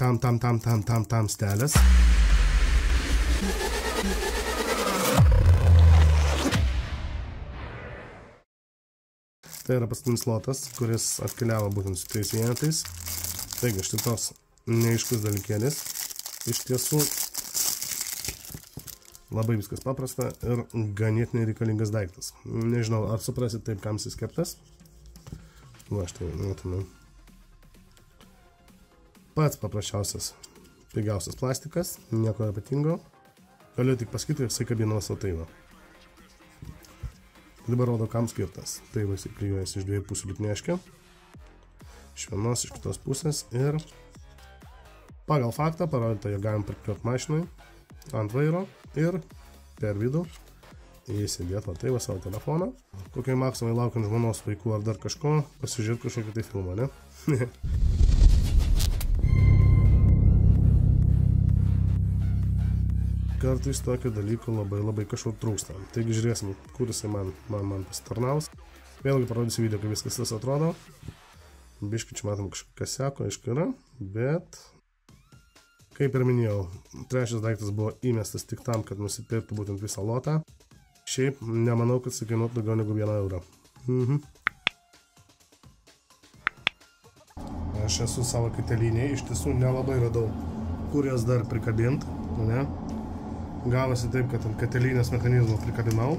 tam, tam, tam, tam, tam, tam stelės. Tai yra paskutinis lotas, kuris atkeliavo būtent su tais vienetais. Taigi, štai tos neaiškus dalykėlis. Iš tiesų, labai viskas paprasta ir ganėtinai reikalingas daiktas. Nežinau, ar suprasit taip, kam jis skirtas. Va, štai, matome. Pats paprasčiausias, pigiausias plastikas, nieko ypatingo. Galiu tik pasakyti, jisai kabinamas va tai va. Dabar rodo, kam skirtas. Tai va, jisai klyjuojasi iš dviejų pusių bitneškio. Iš vienos, iš kitos pusės ir pagal faktą parodyta, jog galim parkliuoti mašinai ant vairo ir per vidų įsidėti va tai va savo telefoną. Kokiai maksimai laukiant žmonos vaikų ar dar kažko, pasižiūrėti kažkokį tai filmą, ne? kartais tokio dalyko labai labai kažkur trūksta. Taigi žiūrėsim, kur jisai man, man, man pasitarnaus. Vėlgi parodysiu video, kaip viskas tas atrodo. Biškai čia matom kažkas seko, aišku yra, bet kaip ir minėjau, trečias daiktas buvo įmestas tik tam, kad nusipirktų būtent visą lotą. Šiaip nemanau, kad jis kainuotų daugiau negu 1 eurą. Mhm. Aš esu savo kitelinėje, iš tiesų nelabai radau, kur jas dar prikabint, ne? Gavosi taip, kad ant katelinės mechanizmo prikabinau.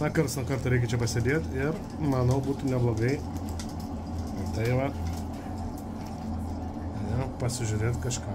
Na, kars nuo karto reikia čia pasėdėti ir manau būtų neblogai. Tai va. Ja, pasižiūrėti kažką.